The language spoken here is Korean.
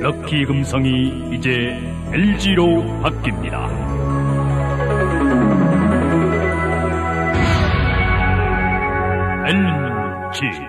럭키 금성이 이제 LG로 바뀝니다. LG